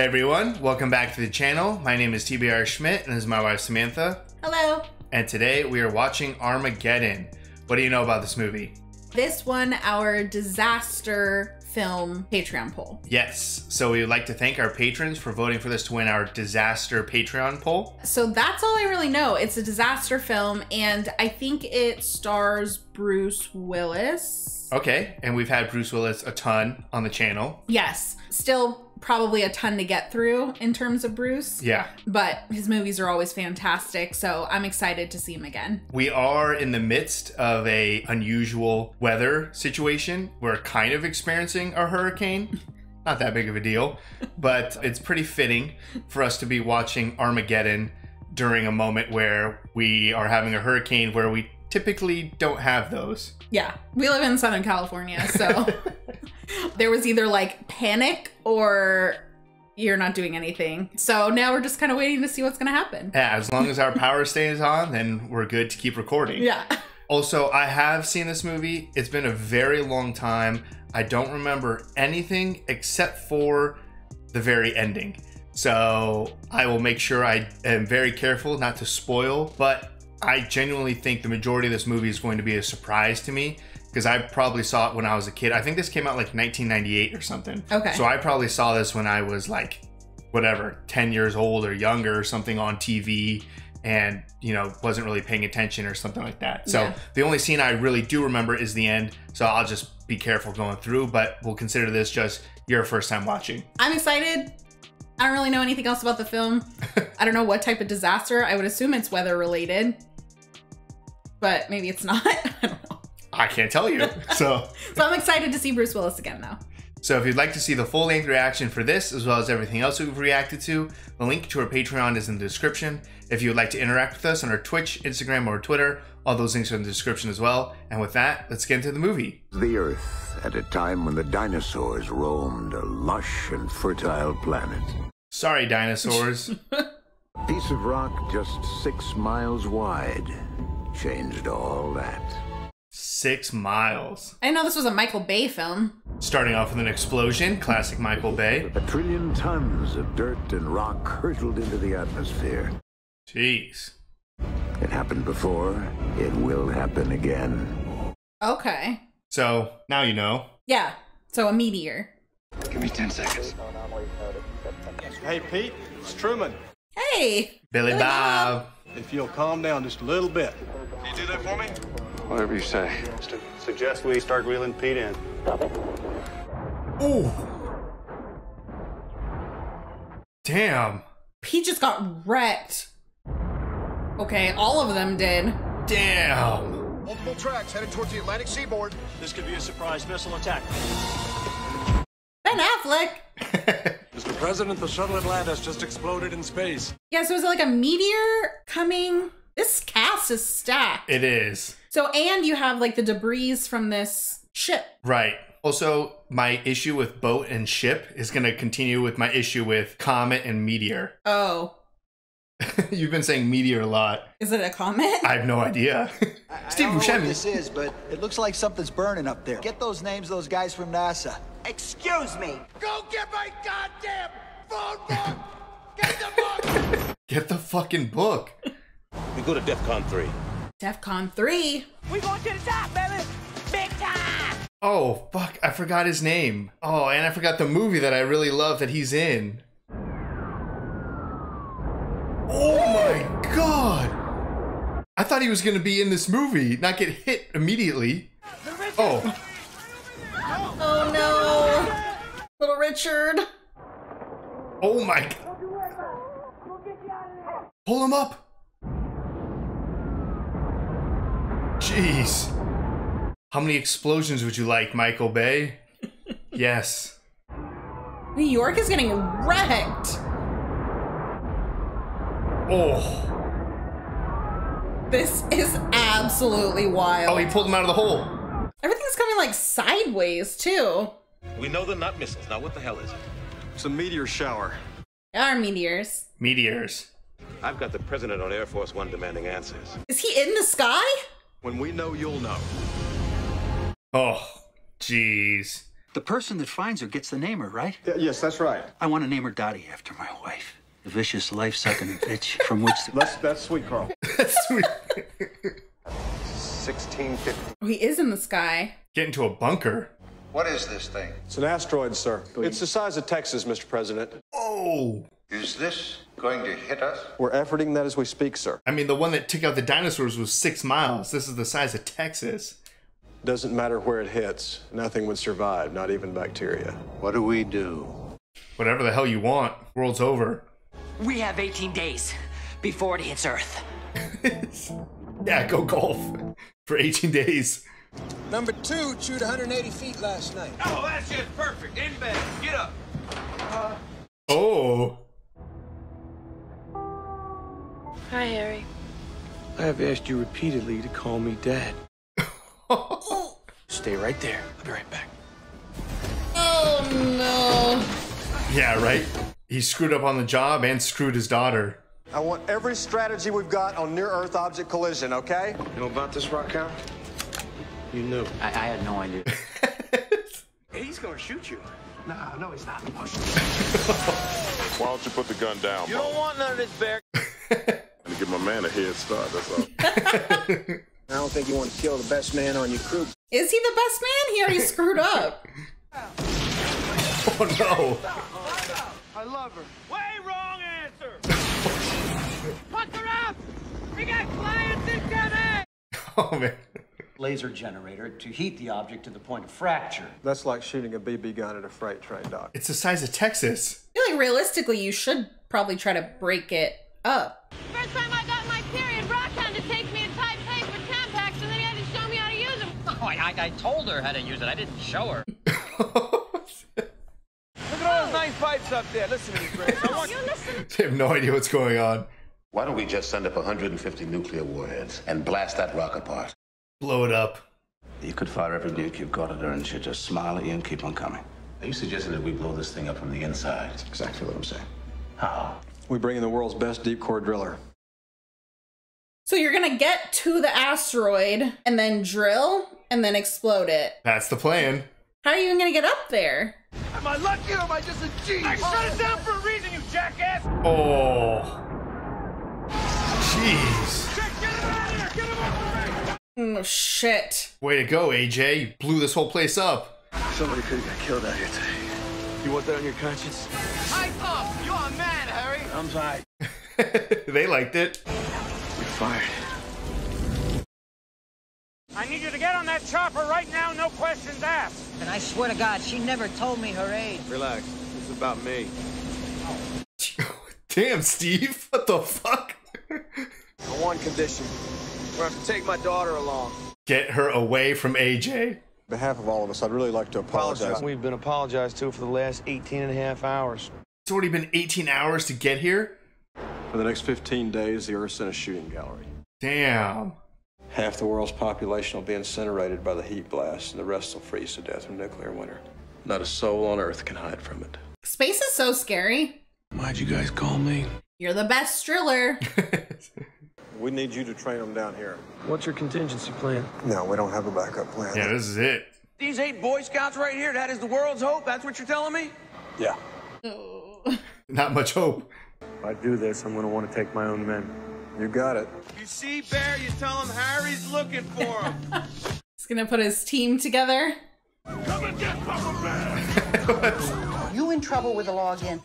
Hey everyone, welcome back to the channel. My name is TBR Schmitt and this is my wife Samantha. Hello. And today we are watching Armageddon. What do you know about this movie? This won our disaster film Patreon poll. Yes, so we would like to thank our patrons for voting for this to win our disaster Patreon poll. So that's all I really know. It's a disaster film, and I think it stars Bruce Willis. Okay, and we've had Bruce Willis a ton on the channel. Yes, still probably a ton to get through in terms of Bruce. Yeah. But his movies are always fantastic, so I'm excited to see him again. We are in the midst of a unusual weather situation. We're kind of experiencing a hurricane. Not that big of a deal, but it's pretty fitting for us to be watching Armageddon during a moment where we are having a hurricane where we typically don't have those. Yeah, we live in Southern California, so there was either like panic or you're not doing anything. So now we're just kind of waiting to see what's going to happen. Yeah, as long as our power stays on, then we're good to keep recording. Yeah. Also, I have seen this movie. It's been a very long time. I don't remember anything except for the very ending. So I will make sure I am very careful not to spoil, but I genuinely think the majority of this movie is going to be a surprise to me because I probably saw it when I was a kid. I think this came out like 1998 or something. Okay. So I probably saw this when I was like, whatever, 10 years old or younger or something on TV and, you know, wasn't really paying attention or something like that. So Yeah. the only scene I really do remember is the end. So I'll just be careful going through, but we'll consider this just your first time watching. I'm excited. I don't really know anything else about the film. I don't know what type of disaster. I would assume it's weather related, but maybe it's not. I don't know. I can't tell you. So. So I'm excited to see Bruce Willis again, though. So if you'd like to see the full length reaction for this, as well as everything else we've reacted to, the link to our Patreon is in the description. If you would like to interact with us on our Twitch, Instagram, or Twitter, all those links are in the description as well. And with that, let's get into the movie. The Earth at a time when the dinosaurs roamed a lush and fertile planet. Sorry, dinosaurs. A piece of rock just six miles wide changed all that. Six miles. I know this was a Michael Bay film. Starting off with an explosion, classic Michael Bay. A trillion tons of dirt and rock hurtled into the atmosphere. Jeez. It happened before, it will happen again. Okay. So now you know. Yeah. So a meteor. Give me 10 seconds. Hey, Pete, it's Truman. Hey. Billy Bob. If you'll calm down just a little bit. Can you do that for me? Whatever you say. Suggest we start reeling Pete in. Ooh. Damn. He just got wrecked. Okay, all of them did. Damn. Multiple tracks headed towards the Atlantic seaboard. This could be a surprise missile attack. Ben Affleck. Mr. President, the shuttle Atlantis just exploded in space. Yeah, so is it like a meteor coming? This cast is stacked. It is. So, and you have like the debris from this ship. Right. Also, my issue with boat and ship is going to continue with my issue with comet and meteor. Oh, You've been saying meteor a lot. is it a comet? I have no idea. Steve I don't know what Buscemi. this is, but it looks like something's burning up there. Get those names of those guys from NASA. Excuse me. Go get my goddamn phone book! Get the book! Get the fucking book. We go to DEFCON 3. DEFCON 3. We going to the top, baby. Big time. Oh, fuck. I forgot his name. Oh, and I forgot the movie that I really love that he's in. Oh my god. I thought he was going to be in this movie, not get hit immediately. Oh, Oh no. Little Richard. oh my. g- Pull him up. Jeez. How many explosions would you like, Michael Bay? yes. New York is getting wrecked. Oh. This is absolutely wild. Oh, he pulled him out of the hole. Everything's coming like sideways too. We know they're not missiles. Now, what the hell is it? It's a meteor shower. There are meteors. Meteors. I've got the president on Air Force One demanding answers. Is he in the sky? When we know, you'll know. Oh, jeez. The person that finds her gets the name her, right? yes, that's right. I want to name her Dottie after my wife. The vicious, life-sucking bitch from which... The... That's, that's sweet, Carl. That's sweet. 1650. Oh, he is in the sky. Get into a bunker. What is this thing? It's an asteroid, sir. It's the size of Texas, Mr. President. Oh. Is this going to hit us? We're efforting that as we speak, sir. I mean, the one that took out the dinosaurs was six miles. This is the size of Texas. Doesn't matter where it hits. Nothing would survive, not even bacteria. What do we do? Whatever the hell you want. World's over. We have 18 days before it hits Earth. Yeah, go golf for 18 days. Number two chewed 180 feet last night. Oh, that's just perfect. In bed. Get up. Uh, Oh. Hi, Harry. I have asked you repeatedly to call me Dad. Stay right there. I'll be right back. Oh no. Yeah, right? He screwed up on the job and screwed his daughter. I want every strategy we've got on near-Earth object collision, okay? You know about this rock count? You knew. I, I had no idea. He's gonna shoot you. No, no, he's not. Why don't you put the gun down, You don't want none of this, Bear. And give my man a head start, that's all. I don't think you want to kill the best man on your crew. Is he the best man? He already screwed up. Oh no. I love her. Way wrong answer. Fuck her up. We got clients incoming. Oh man. Laser generator to heat the object to the point of fracture. That's like shooting a BB gun at a freight train, Doc. It's the size of Texas. I feel like realistically, you should probably try to break it up. First time I got my period, Rock had to take me in tight place for Tampax, and then he had to show me how to use them. Oh, I, I told her how to use it. I didn't show her. Look at all those nice pipes up there. Listen to me, Grace. I want you listen. They have no idea what's going on. Why don't we just send up 150 nuclear warheads and blast that rock apart? Blow it up. You could fire every nuke you've got at her and she'll just smile at you and keep on coming. Are you suggesting that we blow this thing up from the inside? That's exactly what I'm saying. How? We bring in the world's best deep core driller. So you're gonna get to the asteroid and then drill and then explode it. That's the plan. How are you even gonna get up there? Am I lucky or am I just a genius? I shut it down for a reason, you jackass. Oh. Jeez. Get him out of here. Get him off the ring. Oh mm, shit. Way to go, AJ. You blew this whole place up. Somebody could have got killed out here today. You want that on your conscience? I'm fine. they liked it. You're fired. I need you to get on that chopper right now. No questions asked. And I swear to God, she never told me her age. Relax. This is about me. Damn, Steve. What the fuck? On one condition. We're gonna have to take my daughter along. Get her away from AJ. On behalf of all of us, I'd really like to apologize. We've been apologized to for the last 18 and a half hours. It's already been 18 hours to get here. For the next 15 days, the Earth's in a shooting gallery. Damn. Half the world's population will be incinerated by the heat blast, and the rest will freeze to death from nuclear winter. Not a soul on Earth can hide from it. Space is so scary. Why'd you guys call me? You're the best driller. We need you to train them down here. What's your contingency plan? No, we don't have a backup plan. Yeah, this is it. These eight Boy Scouts right here. That is the world's hope. That's what you're telling me. Yeah. Oh. Not much hope. If I do this, I'm gonna want to take my own men. You got it. You see, Bear. You tell him Harry's looking for him. He's gonna put his team together. Come and get Papa Bear! You in trouble with the login?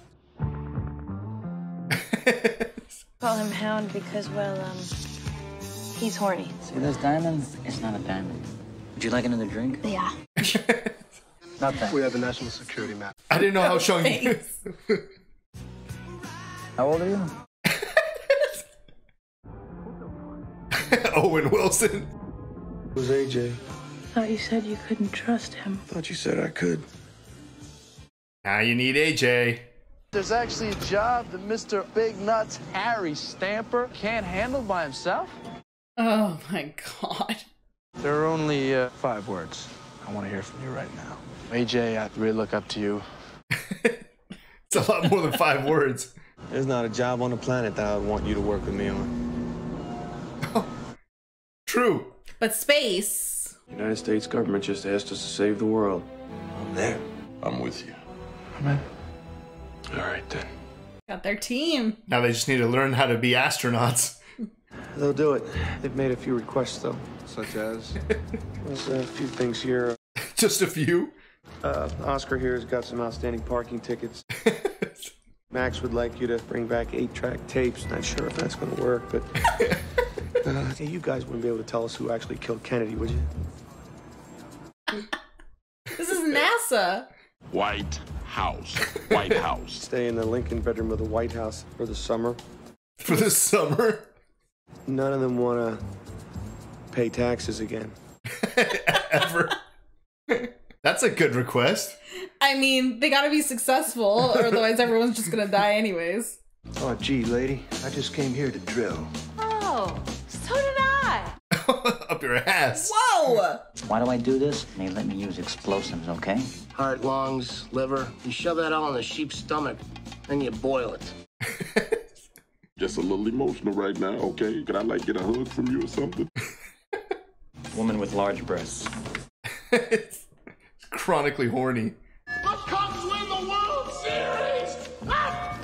Call him Hound because, well, um, he's horny. See those diamonds? It's not a diamond. Would you like another drink? Yeah. Not that. We have the national security map. I didn't know how Sean. you How old are you? Owen Wilson. Who's AJ? Thought you said you couldn't trust him. Thought you said I could. Now you need AJ. There's actually a job that Mr. Big Nuts Harry Stamper can't handle by himself. Oh my god. There are only uh, five words I want to hear from you right now. AJ, I really look up to you. It's a lot more than five words. There's not a job on the planet that I would want you to work with me on. True. But space. The United States government just asked us to save the world. I'm there. I'm with you. Amen. All right, then. Got their team. Now they just need to learn how to be astronauts. They'll do it. They've made a few requests, though. Such as? There's a few things here. Just a few? Uh, Oscar here has got some outstanding parking tickets. Max would like you to bring back eight-track tapes. Not sure if that's going to work, but... Uh, hey, you guys wouldn't be able to tell us who actually killed Kennedy, would you? This is NASA. White House. White House. Stay in the Lincoln bedroom of the White House for the summer. For the summer? None of them want to pay taxes again. Ever. That's a good request. I mean, they gotta be successful, or otherwise everyone's just gonna die anyways. Oh, gee, lady, I just came here to drill. Oh, so did I. Up your ass. Whoa! Why do I do this? They let me use explosives, okay? Heart, lungs, liver. You shove that all in the sheep's stomach, then you boil it. Just a little emotional right now, okay? Could I like get a hug from you or something? Woman with large breasts. it's Chronically horny. The Cubs win the World Series! Ah!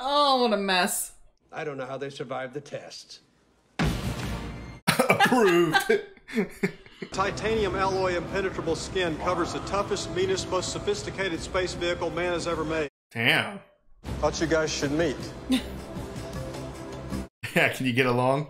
Oh, what a mess. I don't know how they survived the tests. Approved. Titanium alloy impenetrable skin covers the toughest, meanest, most sophisticated space vehicle man has ever made. Damn. Thought you guys should meet. Yeah, can you get along?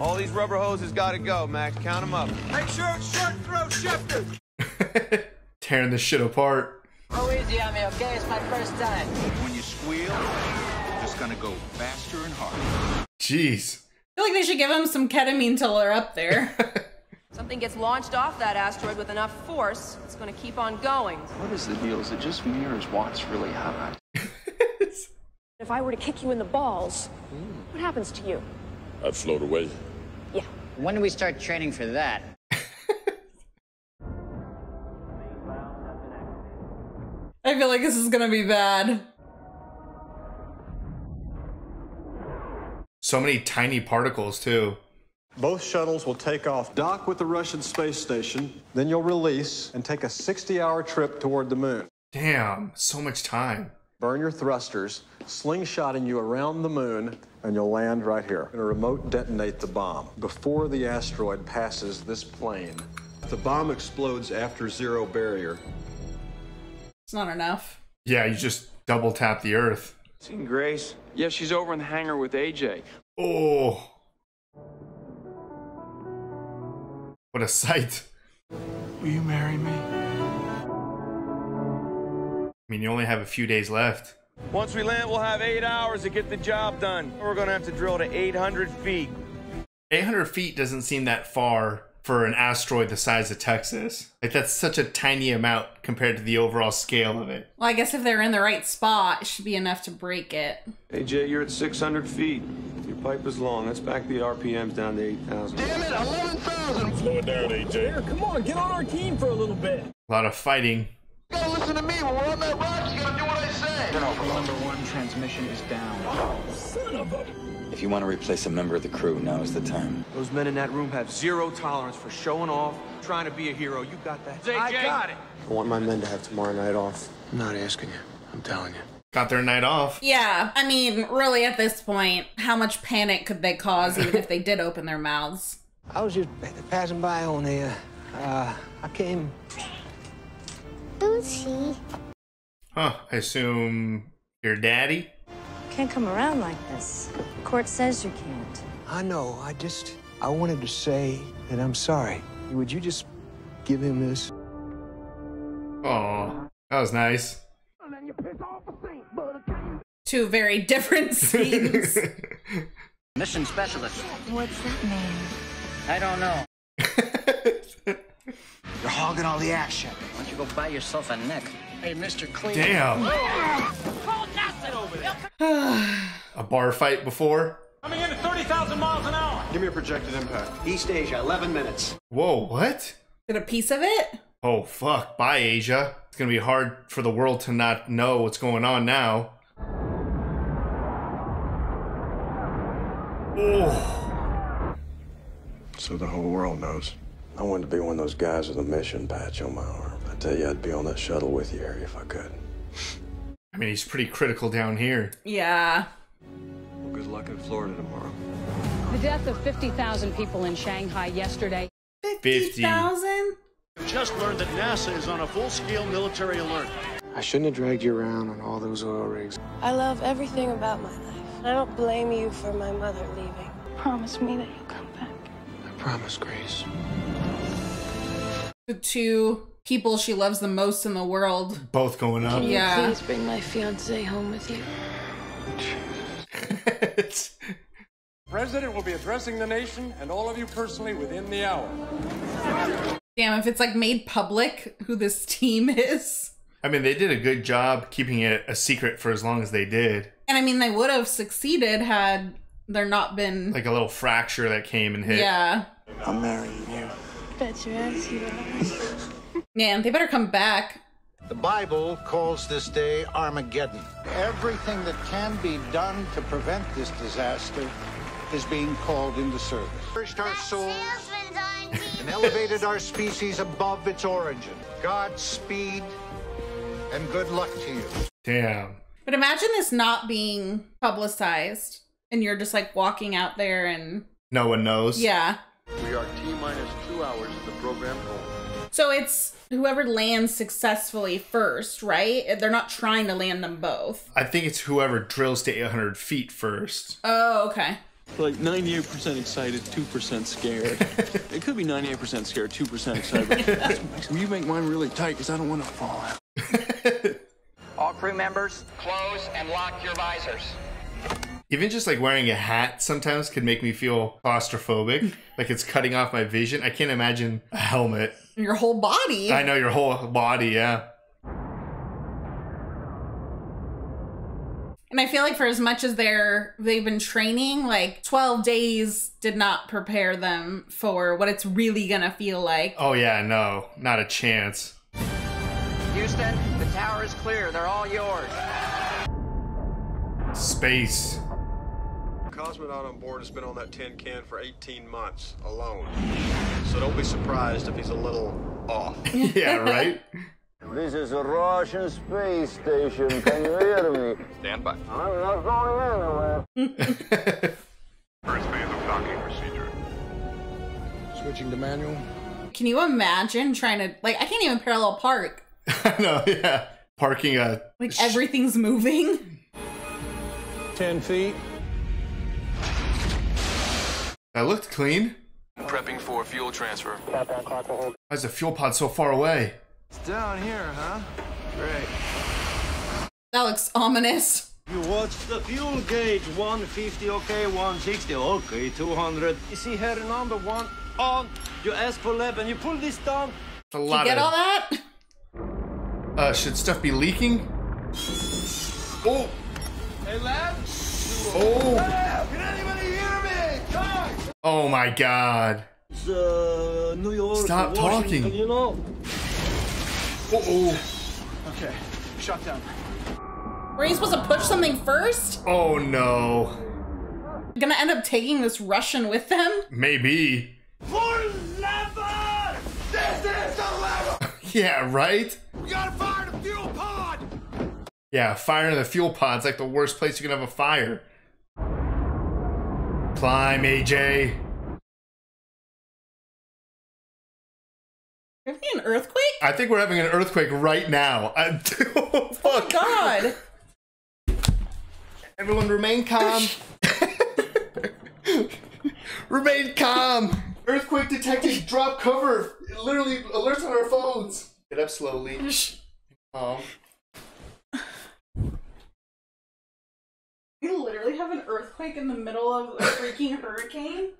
All these rubber hoses gotta go, Max. Count them up. Make sure it's short throat shifted. Tearing this shit apart. Oh, easy on me, okay? It's my first time. When you squeal, you're just gonna go faster and harder. Jeez. I feel like they should give him some ketamine till they're up there. Something gets launched off that asteroid with enough force, it's going to keep on going. What is the deal? Is it just me or is Watts really hot? If I were to kick you in the balls, what happens to you? I'd float away. Yeah. When do we start training for that? I feel like this is gonna be bad. So many tiny particles, too. Both shuttles will take off, dock with the Russian space station, then you'll release and take a 60 hour trip toward the moon. Damn, so much time. Burn your thrusters, slingshotting you around the moon, and you'll land right here. And a remote detonate the bomb before the asteroid passes this plane. The bomb explodes after zero barrier. It's not enough. Yeah, you just double tap the earth. Seen Grace? Yeah, she's over in the hangar with AJ. Oh. What a sight. Will you marry me? I mean, you only have a few days left. Once we land, we'll have eight hours to get the job done. We're gonna have to drill to 800 feet. 800 feet doesn't seem that far for an asteroid the size of Texas. Like, that's such a tiny amount compared to the overall scale of it. Well, I guess if they're in the right spot, it should be enough to break it. AJ, you're at 600 feet. Your pipe is long. Let's back the RPMs down to 8,000. Damn it, 11,000! Slow it down, AJ. Here, come on, get on our team for a little bit. A lot of fighting. You gotta listen to me. When we're on that rock, you gotta do what I say. Number one transmission is down. Son of a... If you want to replace a member of the crew, now is the time. Those men in that room have zero tolerance for showing off, trying to be a hero. You got that? I got it. I want my men to have tomorrow night off. I'm not asking you. I'm telling you. Got their night off. Yeah, I mean, really at this point, how much panic could they cause even if they did open their mouths? I was just passing by on there. Uh, I came. Who's he? Huh, I assume your daddy? Can't come around like this. Court says you can't. I know. I just. I wanted to say that I'm sorry. Would you just give him this? Oh, that was nice. Two very different scenes. Mission specialist. What's that mean? I don't know. You're hogging all the action. Why don't you go buy yourself a neck? Hey, Mr. Clean. Damn. Call Natson over there. A bar fight before? Coming in at 30,000 miles an hour. Give me a projected impact. East Asia, 11 minutes. Whoa, what? Get a piece of it? Oh, fuck. Bye, Asia. It's gonna be hard for the world to not know what's going on now. Oh. So the whole world knows. I wanted to be one of those guys with a mission patch on my arm, I tell you, I'd be on that shuttle with you, Harry, if I could. I mean, he's pretty critical down here. Yeah. Well, good luck in Florida tomorrow. The death of 50,000 people in Shanghai yesterday. 50,000? Just learned that NASA is on a full-scale military alert. I shouldn't have dragged you around on all those oil rigs. I love everything about my life. I don't blame you for my mother leaving. Promise me that you'll come back. I promise, Grace. The two people she loves the most in the world. Both going up. Can you Yeah. please bring my fiance home with you? President will be addressing the nation and all of you personally within the hour. Damn, if it's like made public who this team is. I mean, they did a good job keeping it a secret for as long as they did. And I mean, they would have succeeded had there not been. Like a little fracture that came and hit. yeah. I'm marrying you. Bet your ass you are. Man, they better come back. The Bible calls this day Armageddon. Everything that can be done to prevent this disaster is being called into service. Nourished our souls and elevated our species above its origin. Godspeed and good luck to you. Damn. But imagine this not being publicized and you're just like walking out there and. No one knows. Yeah. So it's whoever lands successfully first, right? They're not trying to land them both. I think it's whoever drills to 800 feet first. Oh, okay. Like 98% excited, 2% scared. it could be 98% scared, 2% excited. Will you make mine really tight? Because I don't want to fall out. All crew members, close and lock your visors. Even just like wearing a hat sometimes could make me feel claustrophobic. like it's cutting off my vision. I can't imagine a helmet. Your whole body. I know your whole body, yeah. And I feel like for as much as they're they've been training, like 12 days did not prepare them for what it's really gonna feel like. Oh yeah, no, not a chance. Houston, the tower is clear. They're all yours. Space. Cosmonaut on board has been on that tin can for 18 months alone. So don't be surprised if he's a little off. yeah, right? This is a Russian space station. Can you hear me? Stand by. I'm not going anywhere. First phase of docking procedure. Switching to manual. Can you imagine trying to like I can't even parallel park. no, yeah. Parking a Like everything's moving. 10 feet. That looked clean. Prepping for fuel transfer. Why is the fuel pod so far away? It's down here, huh? Great. That looks ominous. You watch the fuel gauge. 150, okay, 160, okay, 200. You see here number one on. You ask for lap and you pull this down. It's a Did you get of all that? uh should stuff be leaking? Oh, Hey, lab. oh, Lab, oh my god. Uh, New York. Stop Washington, talking. You know. Oh, oh, Okay, shut down. Were you supposed to push something first? oh no. Gonna end up taking this Russian with them? Maybe. Full lever! This is the lever! Yeah, right? We gotta fire the fuel pod! Yeah, fire in the fuel pod's like the worst place you can have a fire. Climb, AJ. Are we an earthquake? I think we're having an earthquake right now. I, oh, fuck. Oh, God. Everyone remain calm. remain calm. Earthquake detected. Drop cover. It literally alerts on our phones. Get up slowly. Calm. We literally have an earthquake in the middle of a freaking hurricane.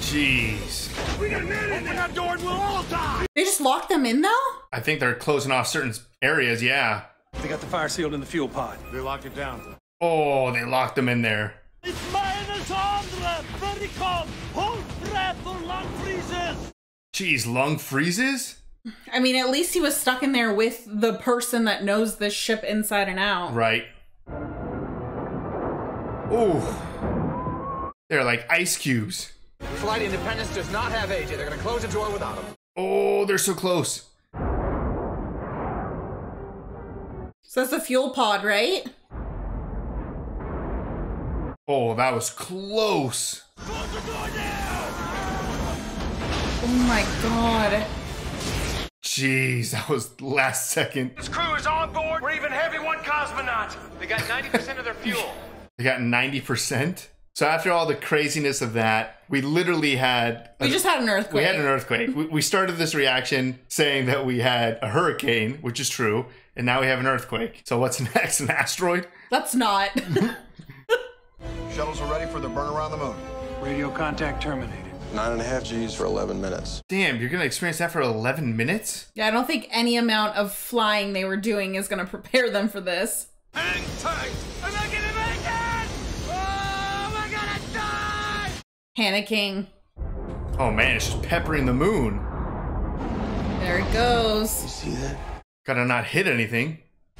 Jeez. We got a man in that door and we'll all die! They just locked them in though? I think they're closing off certain areas. Yeah. They got the fire sealed in the fuel pod. They locked it down. Oh, they locked them in there. It's minus 100. Very cold. Hold breath or lung freezes. Jeez, lung freezes. I mean, at least he was stuck in there with the person that knows this ship inside and out. Right. Ooh. They're like ice cubes. Flight Independence does not have AJ. They're gonna close the door without him. Oh, they're so close. So that's the fuel pod, right? Oh, that was close. Close the door now! Oh my god. Jeez, that was last second. This crew is on board. We're even heavy one cosmonaut. They got 90% of their fuel. They got 90%. So after all the craziness of that, we literally had We just had an earthquake. we had an earthquake. We, we started this reaction saying that we had a hurricane, which is true, and now we have an earthquake. So what's next? An asteroid? That's not. Shuttles are ready for the burn around the moon. Radio contact terminated. Nine and a half G's for 11 minutes. Damn, you're gonna experience that for 11 minutes? yeah, I don't think any amount of flying they were doing is going to prepare them for this. Hang tight. I'm not gonna make it. Oh, we're gonna die. Panicking. Oh man, it's just peppering the moon. There it goes. You See that? Gotta not hit anything.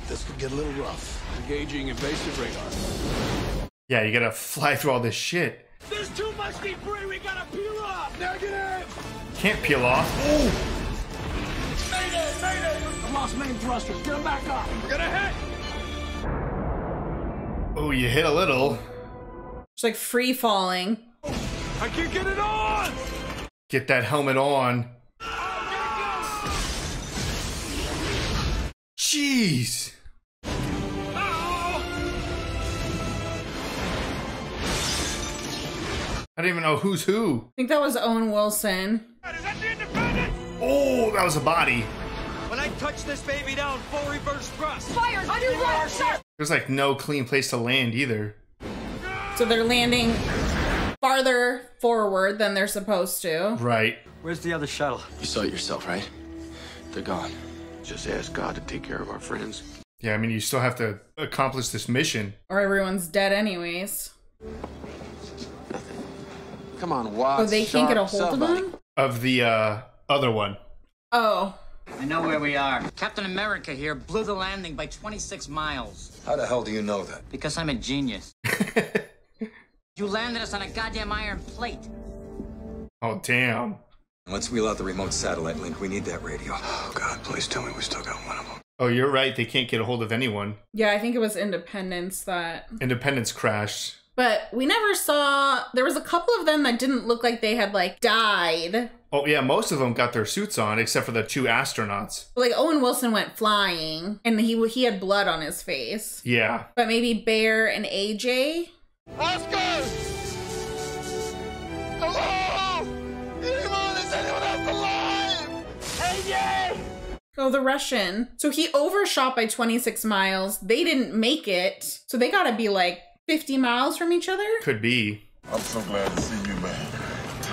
This could get a little rough. Engaging invasive radar. Yeah, you gotta fly through all this shit. There's too much debris. We gotta peel off. Negative. Can't peel off. Ooh. Mayday, mayday. I lost main thrusters. Get them back up. We're gonna hit. Oh, you hit a little. It's like free falling. I can't get it on. Get that helmet on. Oh, Jeez. I don't even know who's who. I think that was Owen Wilson. Oh, that was a body. When I touch this baby down, full reverse thrust. Fire! On your right, sir! There's like no clean place to land either. So they're landing farther forward than they're supposed to. Right. Where's the other shuttle? You saw it yourself, right? They're gone. Just ask God to take care of our friends. Yeah, I mean, you still have to accomplish this mission. Or everyone's dead anyways. Come on, Watts. Oh, they can't get a hold of them? Of the uh, other one. Oh. I know where we are. Captain America here blew the landing by 26 miles. How the hell do you know that? Because I'm a genius. you landed us on a goddamn iron plate. Oh, damn. Let's wheel out the remote satellite link. We need that radio. Oh, God, please tell me we still got one of them. Oh, you're right. They can't get a hold of anyone. Yeah, I think it was Independence that. Independence crashed. But we never saw. There was a couple of them that didn't look like they had like died. Oh, yeah, most of them got their suits on except for the two astronauts. Like Owen Wilson went flying, and he he had blood on his face. Yeah. But maybe Bear and AJ. Oscar! Hello! Anyone? Is anyone else alive? AJ! Oh, the Russian. So he overshot by 26 miles. They didn't make it. So they gotta be like 50 miles from each other? Could be. I'm so glad to see you, man.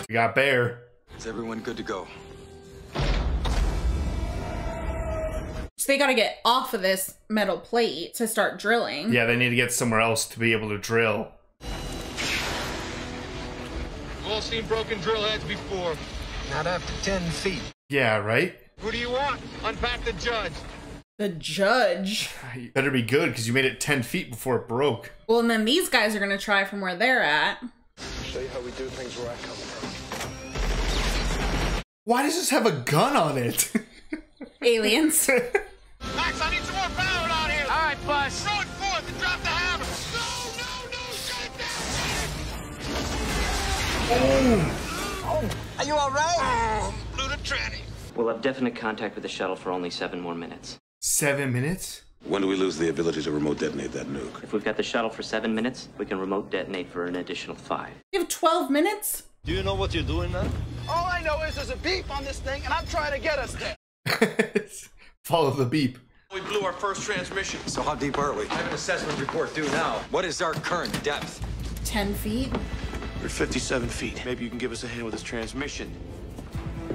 We got Bear. Is everyone good to go? So they gotta get off of this metal plate to start drilling. Yeah, they need to get somewhere else to be able to drill. We've all seen broken drill heads before. Not after 10 feet. Yeah, right? Who do you want? Unpack the judge. The judge. You better be good because you made it 10 feet before it broke. Well, and then these guys are gonna try from where they're at. Show you how we do things where I come from. Why does this have a gun on it? Aliens. Max, I need some more power out here. All right, Buzz. Throw it forth and drop the hammer. No, no, no, shut it down. Oh. Are you all right? Oh, blew the tranny. We'll have definite contact with the shuttle for only seven more minutes. Seven minutes? When do we lose the ability to remote detonate that nuke? If we've got the shuttle for seven minutes, we can remote detonate for an additional five. You have 12 minutes? Do you know what you're doing now? All I know is there's a beep on this thing, and I'm trying to get us there. Follow the beep. We blew our first transmission. So how deep are we? I have an assessment report due now. What is our current depth? 10 feet? We're 57 feet. Maybe you can give us a hand with this transmission.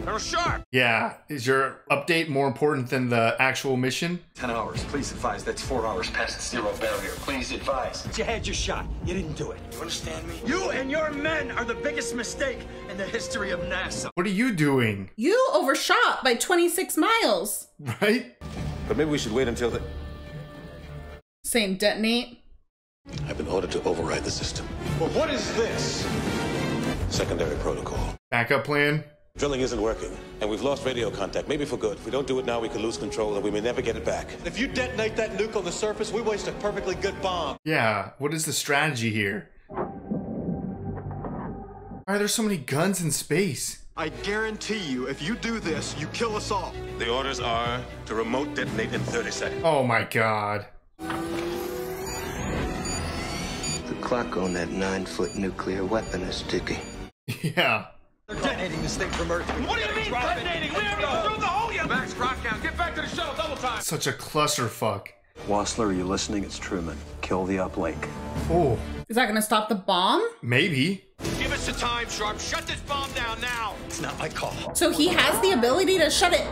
Colonel Sharp. Yeah. Is your update more important than the actual mission? 10 hours. Please advise that's four hours past the zero barrier. Please advise. You had your shot. You didn't do it. You understand me? You and your men are the biggest mistake in the history of NASA. What are you doing? You overshot by 26 miles. Right? But maybe we should wait until the. Same detonate. I've been ordered to override the system. Well, what is this? Secondary protocol. Backup plan. Drilling isn't working, and we've lost radio contact, maybe for good. If we don't do it now, we could lose control, and we may never get it back. If you detonate that nuke on the surface, we waste a perfectly good bomb. Yeah, what is the strategy here? Why are there so many guns in space? I guarantee you, if you do this, you kill us all. The orders are to remote detonate in 30 seconds. Oh my god. The clock on that nine-foot nuclear weapon is ticking. Yeah. They're detonating this thing from Earth. What do you mean detonating? We already threw the hole yet. Max, rock down. Get back to the shuttle. Double time. Such a clusterfuck. Wassler, are you listening? It's Truman. Kill the uplink. Oh, Is that gonna stop the bomb? maybe. Give us the time, Sharp. Shut this bomb down now. It's not my call. So he has the ability to shut it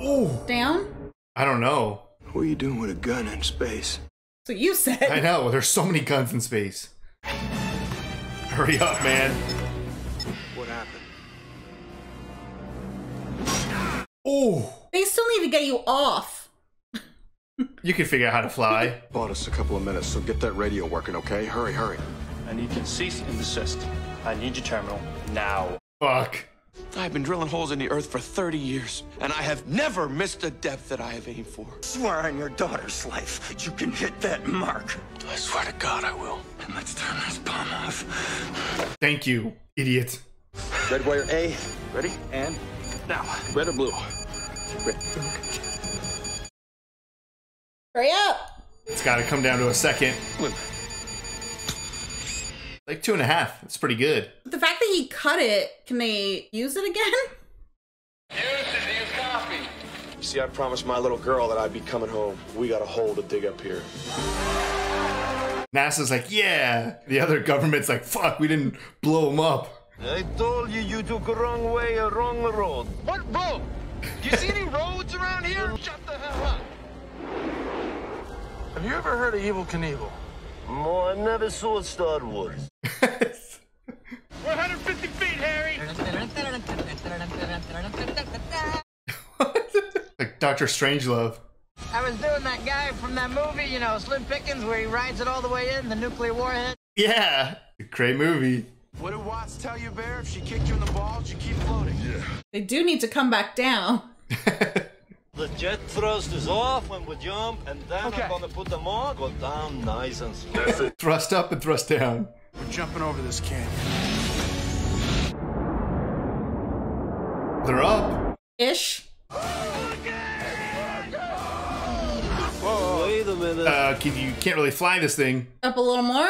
Oh, down? I don't know. What are you doing with a gun in space? So you said. I know, there's so many guns in space. Hurry up, man. Oh, They still need to get you off. you can figure out how to fly. Bought us a couple of minutes, so get that radio working, okay? Hurry, hurry. I need you to cease and desist. I need your terminal now. Fuck. I've been drilling holes in the earth for 30 years, and I have never missed a depth that I have aimed for. Swear on your daughter's life that you can hit that mark. I swear to God I will. And let's turn this bomb off. Thank you, idiot. Red wire A. Ready? And now. Red or blue? Red. Hurry up! It's gotta come down to a second. Like two and a half. That's pretty good. The fact that he cut it, can they use it again? See, I promised my little girl that I'd be coming home. We got a hole to dig up here. NASA's like, yeah. The other government's like, fuck, we didn't blow them up. I told you you took a wrong way, a wrong road. What road? Do you see any roads around here? Mm. Shut the hell up. Have you ever heard of Evel Knievel? No, I never saw Star Wars. 150 feet, Harry. Like Dr. Strangelove. I was doing that guy from that movie, you know, Slim Pickens, where he rides it all the way in, the nuclear warhead. Yeah. Great movie. What did Watts tell you, Bear? If she kicked you in the balls, you keep floating. Yeah. They do need to come back down. The jet thrust is off when we jump, and then Okay. I'm gonna put them on. Go down nice and slow. Thrust up and thrust down. We're jumping over this canyon. They're up. Ish. Wait a minute. Uh, can, you can't really fly this thing. Up a little more.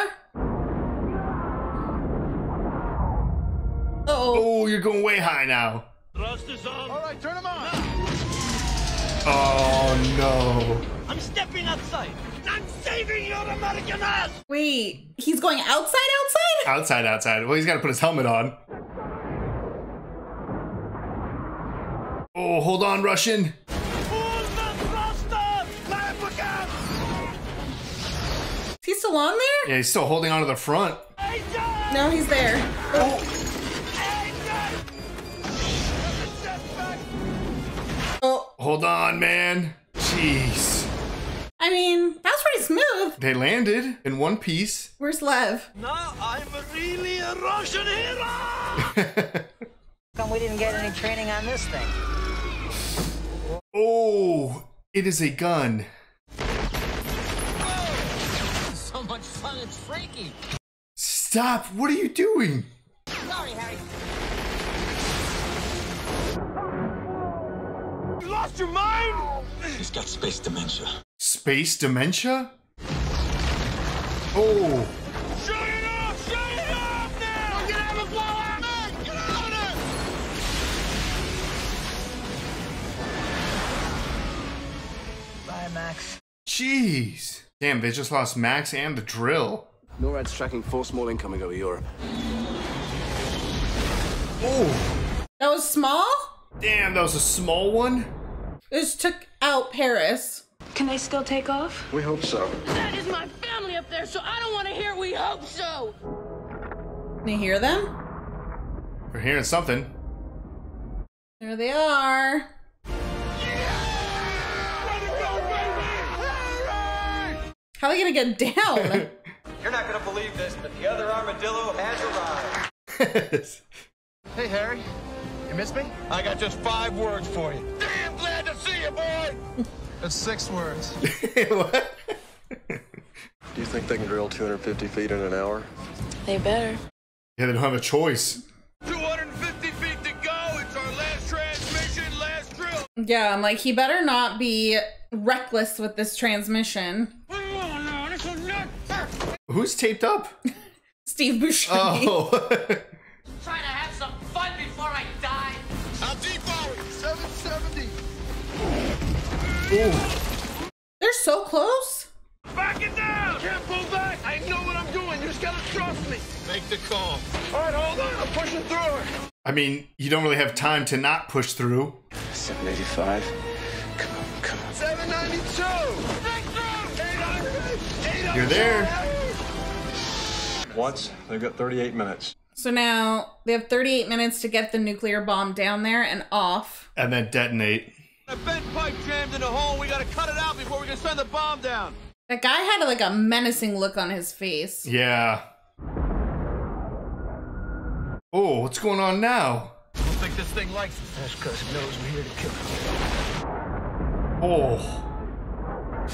Oh, you're going way high now. Thrust is on. All right, turn them on. Oh no. I'm stepping outside. I'm saving your American ass. Wait, he's going outside outside? Outside, outside. Well, he's got to put his helmet on. Oh, hold on, Russian. Pull the thruster. Let it look out. Is he still on there? Yeah, he's still holding on to the front. No, he's there. Oh, Hold on, man. Jeez. I mean, that was pretty smooth. They landed in one piece. Where's Lev? Now I'm really a Russian hero. Come, we didn't get any training on this thing. Oh, it is a gun. Oh, so much fun, it's freaky. Stop. What are you doing? Sorry, Harry. You lost your mind? He's got space dementia. Space dementia? Oh, Shut it off! Shut it off now! Get out of the blowout! Man, get out of there! Bye, Max. jeez. Damn, they just lost Max and the drill. NORAD's tracking four small incoming over Europe. Oh, That was small? damn, that was a small one. It just took out Paris. Can they still take off? We hope so. That is my family up there, so I don't want to hear we hope so. Can you hear them? We're hearing something. There they are. How are they gonna get down? You're not gonna believe this, but the other armadillo has arrived. Hey, Harry. You miss me? I got just five words for you. Damn glad to see you, boy! That's six words. what? Do you think they can drill 250 feet in an hour? They better. Yeah, they don't have a choice. 250 feet to go. It's our last transmission, last drill. Yeah, I'm like, he better not be reckless with this transmission. Who's taped up? Steve Buscemi. Oh. They're so close. Back it down! Can't pull back! I know what I'm doing. You just gotta trust me. Make the call. All right, hold on. I'm pushing through. I mean, you don't really have time to not push through. 785. Come on, come on. 792. Breakthrough! 800. You're there. Once, they've got 38 minutes. So now they have 38 minutes to get the nuclear bomb down there and off. And then detonate. A bent pipe jammed in the hole. We gotta cut it out before we can send the bomb down. That guy had like a menacing look on his face. Yeah. Oh, what's going on now? I don't think this thing likes us. That's because it knows we're here to kill it. Oh.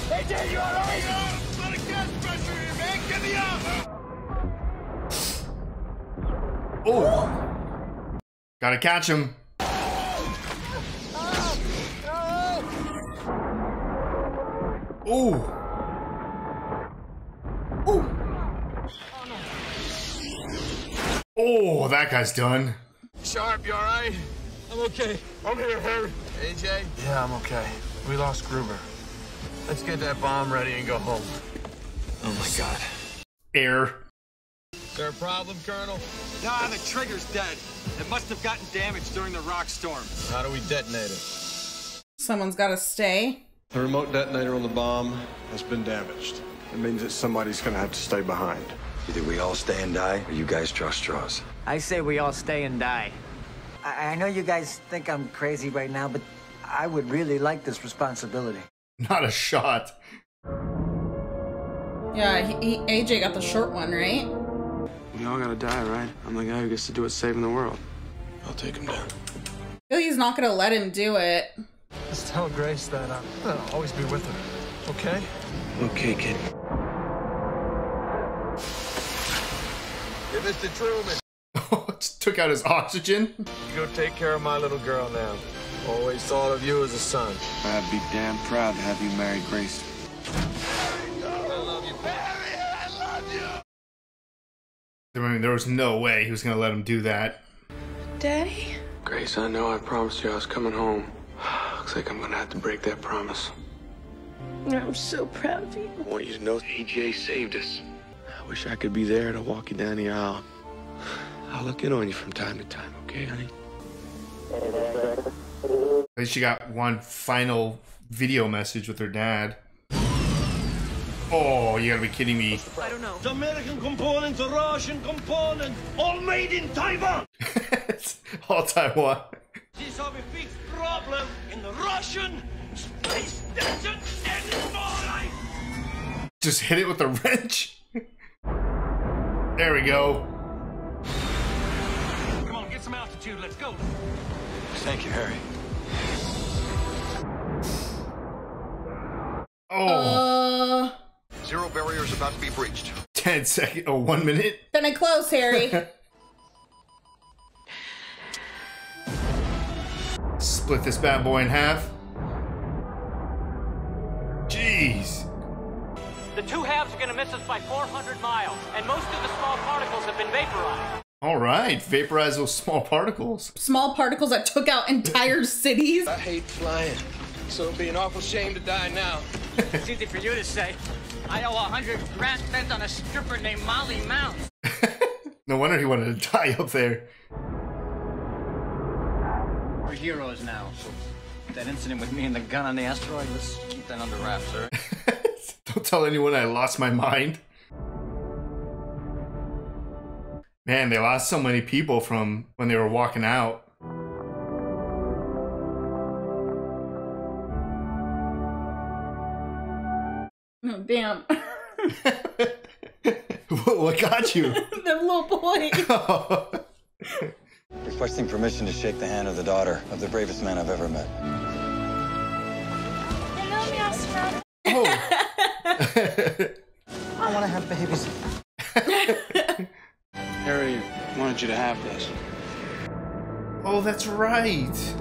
Hey, Jay, you alright? Oh, a lot of gas pressure here, man. Get me out. Oh. Gotta catch him. Oh. Oh, that guy's done. Sharp, you alright? I'm okay. I'm here, Harry. AJ? Yeah, I'm okay. We lost Gruber. Let's get that bomb ready and go home. Oh my god. Air. Is there a problem, Colonel? Nah, the trigger's dead. It must have gotten damaged during the rock storm. How do we detonate it? Someone's got to stay. The remote detonator on the bomb has been damaged. It means that somebody's gonna have to stay behind. Either we all stay and die, or you guys draw straws. I say we all stay and die. I, I know you guys think I'm crazy right now, but I would really like this responsibility. Not a shot. Yeah, he, he, AJ got the short one, right? We all gotta die, right? I'm the guy who gets to do it saving the world. I'll take him down. I feel he's not gonna let him do it. Just tell Grace that uh, I'll always be with her. Okay? Okay, kid. Hey, Mr. Truman. Just took out his oxygen. You go take care of my little girl now. Always thought of you as a son. I'd be damn proud to have you marry Grace. I love you, Barry. I love you. I mean, there was no way he was gonna let him do that. Daddy? Grace, I know I promised you I was coming home. Looks like I'm gonna have to break that promise. I'm so proud of you. I want you to know AJ saved us. I wish I could be there to walk you down the aisle. I'll look in on you from time to time, okay, honey? At least she got one final video message with her dad. Oh, you gotta be kidding me. I don't know. The American component, the Russian component, all made in Taiwan. All Taiwan. This is how we fix problem in the Russian space station anymore. Just hit it with a wrench. there we go. Come on, get some altitude. Let's go. Thank you, Harry. Oh, Uh, Zero barriers about to be breached. 10 second. Oh, one minute. then it close, Harry. Split this bad boy in half. Jeez. The two halves are going to miss us by 400 miles, and most of the small particles have been vaporized. All right, vaporize those small particles. Small particles that took out entire cities. I hate flying, so it'd be an awful shame to die now. It's easy for you to say. I owe a hundred grand spent on a stripper named Molly Mounds. No wonder he wanted to die up there. We're heroes now. That incident with me and the gun on the asteroid, let's keep that under wraps, all right? Don't tell anyone I lost my mind. Man, they lost so many people from when they were walking out. Oh, damn. what got you? the little boy. Requesting permission to shake the hand of the daughter of the bravest man I've ever met. Oh! I want to have babies. Harry wanted you to have this. Oh, that's right.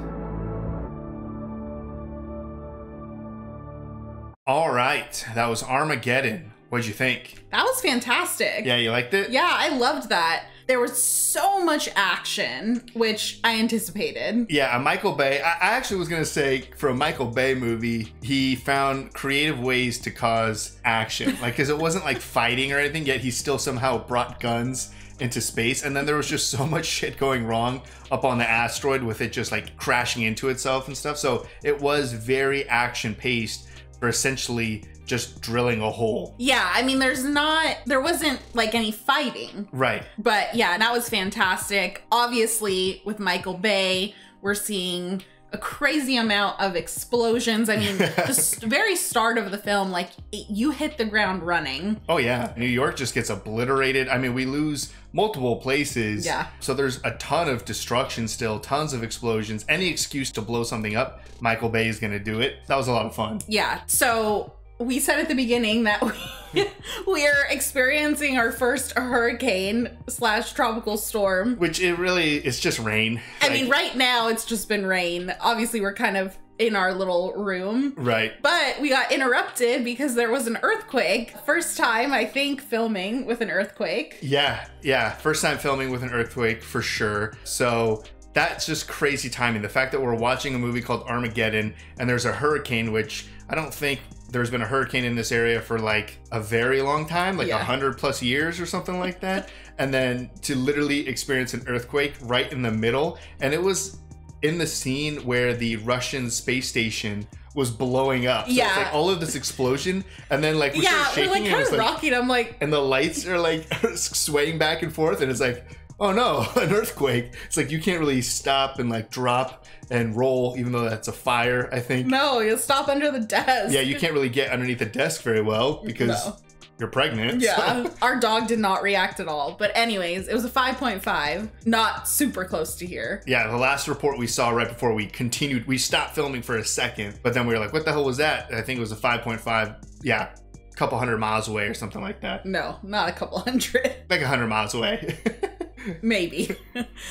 All right, that was Armageddon. What'd you think? That was fantastic. Yeah, you liked it? Yeah, I loved that. There was so much action, which I anticipated. Yeah, a Michael Bay. I, I actually was gonna say for a Michael Bay movie, he found creative ways to cause action, like because it wasn't like fighting or anything. Yet he still somehow brought guns into space, and then there was just so much shit going wrong up on the asteroid with it just like crashing into itself and stuff. So it was very action paced for essentially just drilling a hole. Yeah, I mean, there's not, there wasn't like any fighting. Right. But yeah, that was fantastic. Obviously, with Michael Bay, we're seeing a crazy amount of explosions. I mean, the very start of the film, like it, you hit the ground running. Oh yeah, New York just gets obliterated. I mean, we lose multiple places. Yeah. So there's a ton of destruction still, tons of explosions. Any excuse to blow something up, Michael Bay is gonna do it. That was a lot of fun. Yeah. So we said at the beginning that we, we're experiencing our first hurricane slash tropical storm. Which it really it's just rain. I mean, right now it's just been rain. Obviously, we're kind of in our little room. Right. But we got interrupted because there was an earthquake. First time, I think, filming with an earthquake. Yeah, yeah. First time filming with an earthquake for sure. So that's just crazy timing. The fact that we're watching a movie called Armageddon and there's a hurricane, which I don't think there's been a hurricane in this area for like a very long time, like a Yeah. hundred plus years or something like that. and then to literally experience an earthquake right in the middle. And it was in the scene where the Russian space station was blowing up. So Yeah. like all of this explosion, and then like we yeah, start shaking we're like and kind it's of like rocking. I'm like, and the lights are like swaying back and forth and it's like oh no an earthquake it's like you can't really stop and like drop and roll even though that's a fire i think no, you'll stop under the desk. yeah you can't really get underneath the desk very well because No. you're pregnant Yeah, so- our dog did not react at all. But anyways, it was a 5.5, not super close to here. yeah the last report we saw right before we continued we stopped filming for a second but then we were like what the hell was that i think it was a 5.5 yeah a couple hundred miles away or something like that No, not a couple hundred, like a hundred miles away maybe.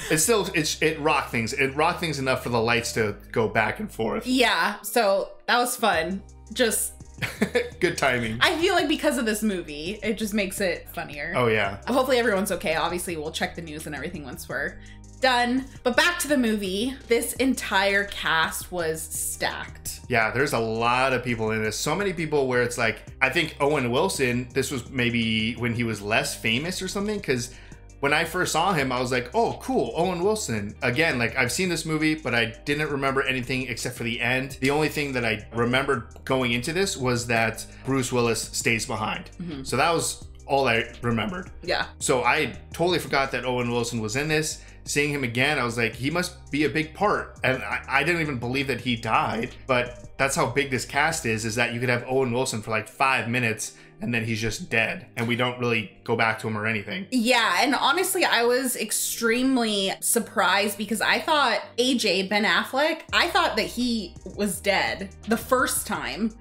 it still it's it rocked things it rocked things enough for the lights to go back and forth yeah, so that was fun. Just, good timing I feel like because of this movie, it just makes it funnier. oh yeah Hopefully everyone's okay. Obviously, we'll check the news and everything once we're done. But back to the movie. This entire cast was stacked. Yeah, there's a lot of people in this. So many people where it's like, I think Owen Wilson, this was maybe when he was less famous or something. Cause when I first saw him, I was like, oh, cool, Owen Wilson. Again, like I've seen this movie, but I didn't remember anything except for the end. The only thing that I remembered going into this was that Bruce Willis stays behind. Mhm. So that was all I remembered. Yeah. So I totally forgot that Owen Wilson was in this. Seeing him again, I was like, he must be a big part. And I, I didn't even believe that he died. But that's how big this cast is, is that you could have Owen Wilson for like five minutes and then he's just dead. And we don't really go back to him or anything. Yeah, and honestly, I was extremely surprised because I thought AJ Ben Affleck, I thought that he was dead the first time,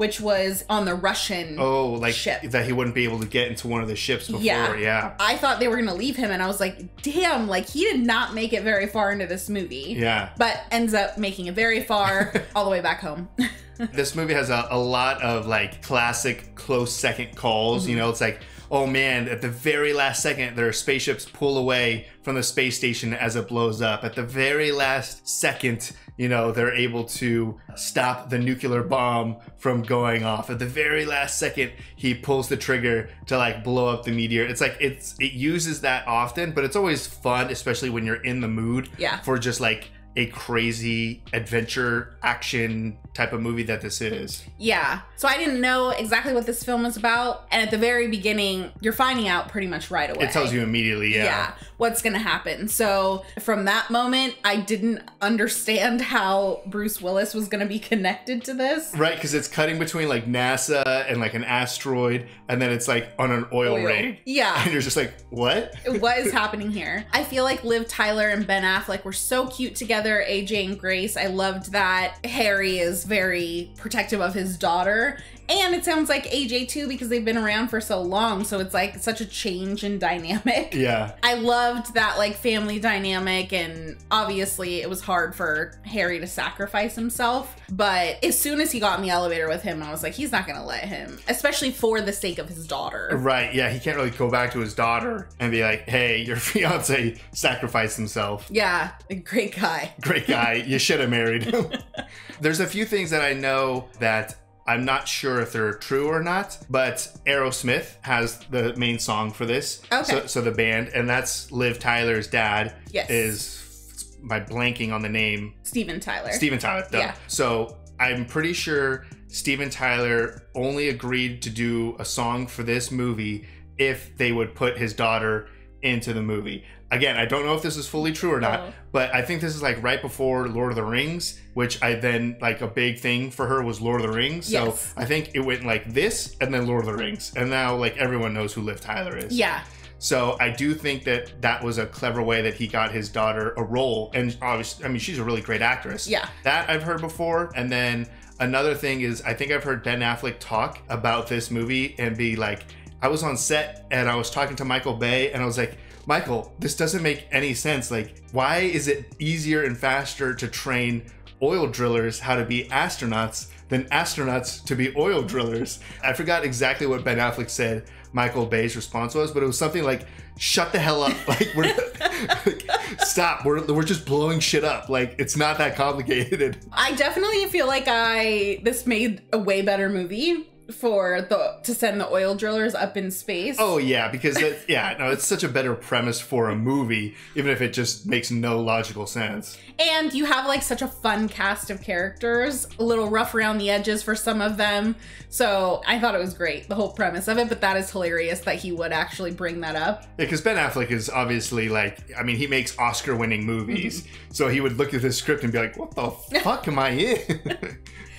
which was on the Russian Oh, like ship. that he wouldn't be able to get into one of the ships before. Yeah. Yeah. I thought they were gonna leave him, and I was like, damn, like he did not make it very far into this movie. Yeah. But ends up making it very far, all the way back home. this movie has a, a lot of like classic close second calls. You Mhm. know, it's like, oh man, at the very last second, their spaceships pull away from the space station as it blows up. At the very last second, you know, they're able to stop the nuclear bomb from going off. At the very last second, he pulls the trigger to like blow up the meteor. It's like it's it uses that often, but it's always fun, especially when you're in the mood Yeah. for just like a crazy adventure action type of movie that this is. Yeah. So I didn't know exactly what this film was about. And at the very beginning, you're finding out pretty much right away. It tells you immediately, yeah. Yeah, what's going to happen. So from that moment, I didn't understand how Bruce Willis was going to be connected to this. Right, because it's cutting between like NASA and like an asteroid, and then it's like on an oil, Oil. rig. Yeah. And you're just like, what? what is happening here? I feel like Liv Tyler and Ben Affleck were so cute together. AJ and Grace, I loved that. Harry is very protective of his daughter. And it sounds like AJ too because they've been around for so long. So it's like such a change in dynamic. Yeah. I loved that like family dynamic. And obviously it was hard for Harry to sacrifice himself. But as soon as he got in the elevator with him, I was like, he's not going to let him, especially for the sake of his daughter. Right, yeah, he can't really go back to his daughter and be like, hey, your fiance sacrificed himself. Yeah, a great guy. Great guy. You should have married him. There's a few things that I know that I'm not sure if they're true or not, but Aerosmith has the main song for this. Okay. So, so the band, and that's Liv Tyler's dad. Yes. Is my blanking on the name. Steven Tyler. Steven Tyler. duh. Yeah. So I'm pretty sure Steven Tyler only agreed to do a song for this movie if they would put his daughter into the movie. Again, I don't know if this is fully true or not, Oh. but I think this is like right before Lord of the Rings, which I then like a big thing for her was Lord of the Rings. Yes. So I think it went like this and then Lord of the Rings. And now like everyone knows who Liv Tyler is. Yeah. So I do think that that was a clever way that he got his daughter a role, and obviously, I mean, she's a really great actress. Yeah. that I've heard before. And then another thing is, I think I've heard Ben Affleck talk about this movie and be like, I was on set and I was talking to Michael Bay, and I was like, Michael, this doesn't make any sense. Like, why is it easier and faster to train oil drillers how to be astronauts than astronauts to be oil drillers? I forgot exactly what Ben Affleck said Michael Bay's response was, but it was something like, shut the hell up. Like, we're, like, stop. We're, we're just blowing shit up. Like, it's not that complicated. I definitely feel like I this made a way better movie for the to send the oil drillers up in space. Oh yeah, because that, yeah, no, it's such a better premise for a movie, even if it just makes no logical sense. And you have like such a fun cast of characters, a little rough around the edges for some of them. So I thought it was great, the whole premise of it, but that is hilarious that he would actually bring that up. Yeah, because Ben Affleck is obviously like, I mean, he makes Oscar-winning movies, mm-hmm. so he would look at the script and be like, "What the fuck am I in?"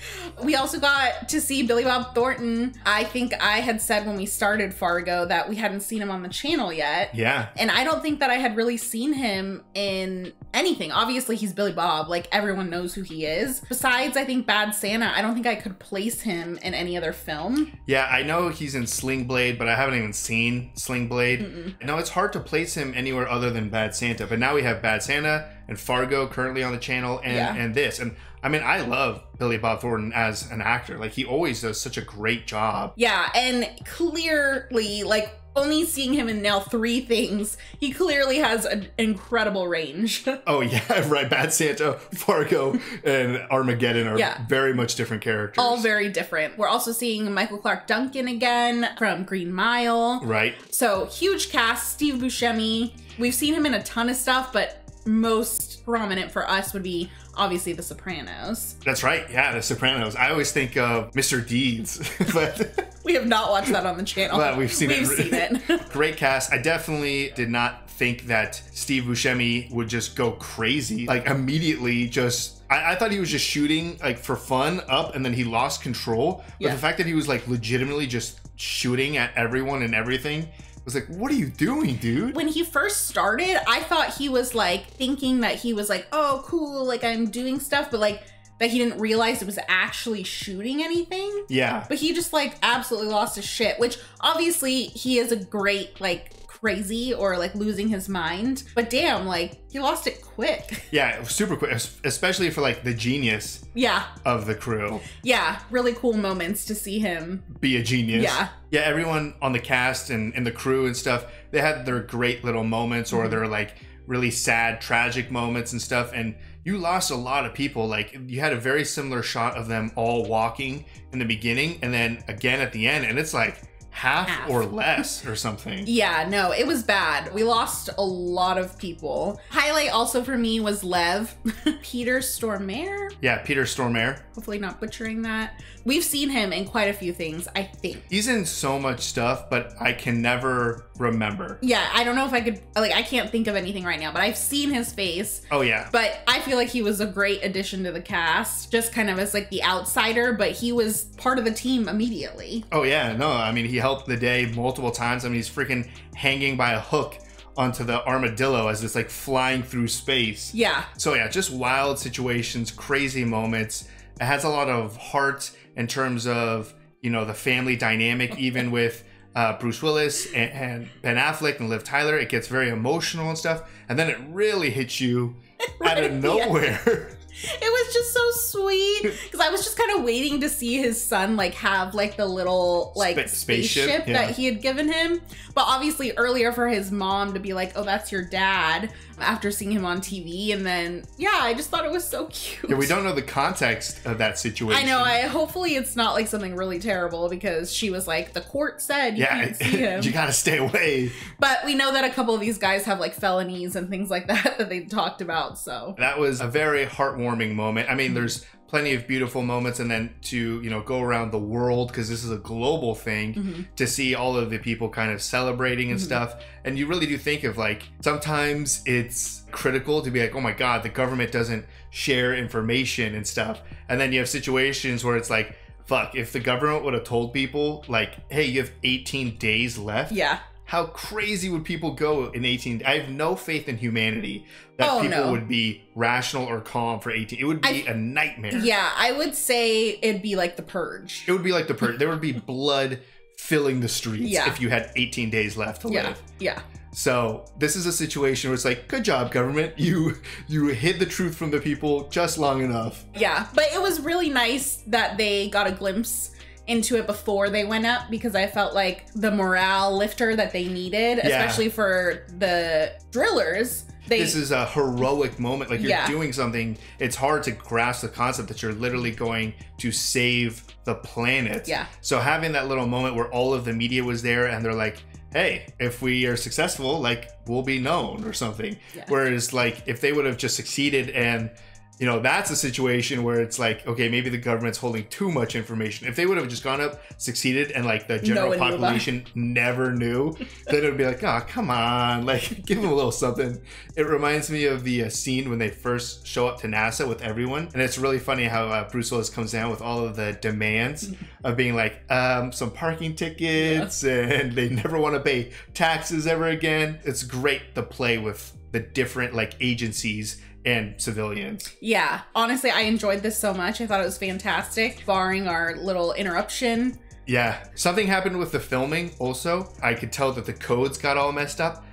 We also got to see Billy Bob Thornton. I think I had said when we started Fargo that we hadn't seen him on the channel yet. yeah, And I don't think that I had really seen him in anything. Obviously, he's Billy Bob. Like, everyone knows who he is. Besides, I think Bad Santa, I don't think I could place him in any other film. yeah, I know he's in Sling Blade, but I haven't even seen Sling Blade. I know it's hard to place him anywhere other than Bad Santa, but now we have Bad Santa and Fargo currently on the channel, and Yeah. and this, and I mean, I love Billy Bob Thornton as an actor. Like, he always does such a great job. Yeah, and clearly, like, only seeing him in now three things, he clearly has an incredible range. Oh yeah, right. Bad Santa, Fargo, and Armageddon are Yeah. very much different characters. All very different. We're also seeing Michael Clarke Duncan again from Green Mile. right. So huge cast, Steve Buscemi. We've seen him in a ton of stuff, but most prominent for us would be obviously The Sopranos. That's right. Yeah, The Sopranos. I always think of Mr. Deeds, but We have not watched that on the channel. but we've seen We've it. seen it. Great cast. I definitely did not think that Steve Buscemi would just go crazy. Like immediately, just I, I thought he was just shooting like for fun up, and then he lost control. But Yeah. the fact that he was like legitimately just shooting at everyone and everything was like, what are you doing, dude? when he first started, I thought he was like thinking that he was like, oh, cool, like I'm doing stuff, but like that he didn't realize it was actually shooting anything. Yeah. But he just like absolutely lost his shit, which obviously he is a great, like, crazy or like losing his mind. But damn, like he lost it quick. Yeah, it was super quick, especially for like the genius yeah. of the crew. Yeah. Really cool moments to see him. Be a genius. Yeah. Yeah, everyone on the cast and, and the crew and stuff, they had their great little moments or Mhm. their like really sad, tragic moments and stuff. And you lost a lot of people. Like you had a very similar shot of them all walking in the beginning and then again at the end. And it's like, half, Half. or less or something. Yeah, no, it was bad. We lost a lot of people. Highlight also for me was Lev, Peter Stormare. Yeah, Peter Stormare. Hopefully, not butchering that. We've seen him in quite a few things, I think. He's in so much stuff, but I can never remember. Yeah, I don't know if I could, like, I can't think of anything right now, but I've seen his face. Oh yeah. But I feel like he was a great addition to the cast, just kind of as like the outsider, but he was part of the team immediately. Oh yeah, no, I mean he helped the day multiple times. I mean he's freaking hanging by a hook onto the armadillo as it's like flying through space. Yeah. So yeah, just wild situations, crazy moments. It has a lot of heart in terms of you know the family dynamic, even with uh, Bruce Willis and, and Ben Affleck and Liv Tyler. It gets very emotional and stuff, and then it really hits you out of Yeah. nowhere. It was just so sweet because I was just kind of waiting to see his son like have like the little like Spa- spaceship, spaceship, yeah. that he had given him. But obviously earlier for his mom to be like, "Oh, that's your dad," after seeing him on TV, and then yeah, I just thought it was so cute. yeah, we don't know the context of that situation. I know. I hopefully it's not like something really terrible because she was like, "The court said you yeah, can't see him." you gotta stay away. but we know that a couple of these guys have like felonies and things like that that they talked about. So That was a very heartwarming moment. I mean, there's plenty of beautiful moments, and then to you know go around the world because this is a global thing Mhm. to see all of the people kind of celebrating and Mhm. stuff. And you really do think of like sometimes it's critical to be like, oh my god, the government doesn't share information and stuff, and then you have situations where it's like. Fuck, if the government would have told people, like, hey, you have 18 days left. Yeah. How crazy would people go in 18? I have no faith in humanity that Oh, people no. would be rational or calm for 18. It would be a nightmare. yeah, I would say it'd be like the purge. It would be like the purge. there would be blood filling the streets Yeah. if you had 18 days left to Yeah, live. yeah. So this is a situation where it's like, good job, government. You you hid the truth from the people just long enough. Yeah, but it was really nice that they got a glimpse into it before they went up because I felt like the morale lifter that they needed, Yeah. especially for the drillers. They this is a heroic moment. Like you're Yeah. doing something. It's hard to grasp the concept that you're literally going to save the planet. Yeah. So having that little moment where all of the media was there and they're like, "Hey, if we are successful, like we'll be known or something." Yeah. Whereas like if they would have just succeeded and you know, that's a situation where it's like, okay, maybe the government's holding too much information. If they would have just gone up, succeeded, and like the general knew population never knew, then it would be like, oh, come on, like give them a little something. It reminds me of the uh, scene when they first show up to NASA with everyone, and it's really funny how uh, Bruce Willis comes down with all of the demands of being like, um, some parking tickets, and they never want to pay taxes ever again. It's great to play with the different like agencies and civilians. Yeah, honestly, I enjoyed this so much. I thought it was fantastic, barring our little interruption. Yeah, something happened with the filming also. I could tell that the codes got all messed up.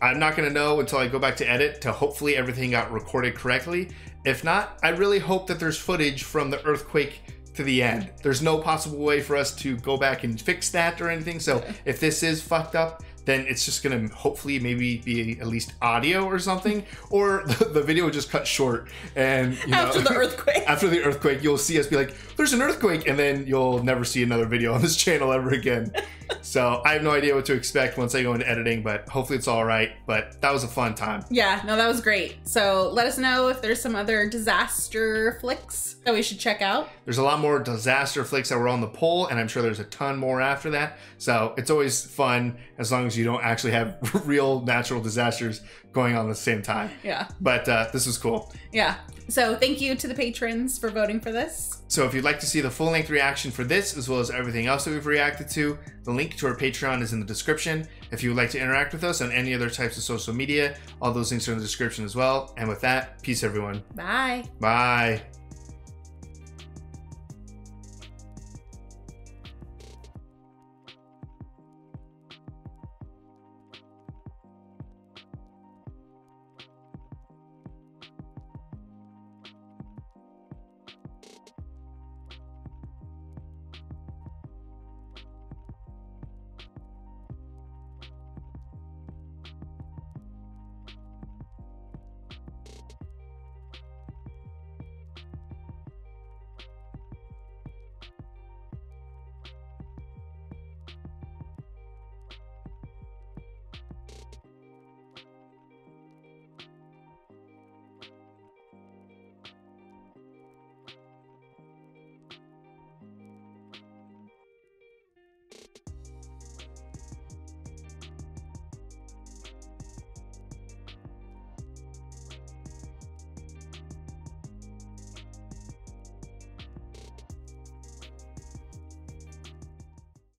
I'm not going to know until I go back to edit to hopefully everything got recorded correctly. If not, I really hope that there's footage from the earthquake to the end. There's no possible way for us to go back and fix that or anything. So if this is fucked up, then it's just gonna hopefully maybe be at least audio or something, or the, the video just cut short and you know, After the earthquake. after the earthquake, you'll see us be like, "There's an earthquake," and then you'll never see another video on this channel ever again. So I have no idea what to expect once I go into editing, but hopefully it's all right. But that was a fun time. Yeah, no, that was great. So let us know if there's some other disaster flicks that we should check out. There's a lot more disaster flicks that were on the poll, and I'm sure there's a ton more after that. So it's always fun as long as you don't actually have real natural disasters going on at the same time. Yeah. But uh, this was cool. Yeah. So thank you to the patrons for voting for this. So if you'd like to see the full length reaction for this, as well as everything else that we've reacted to, the link to our Patreon is in the description. If you would like to interact with us on any other types of social media, all those links are in the description as well. And with that, peace everyone. Bye. Bye.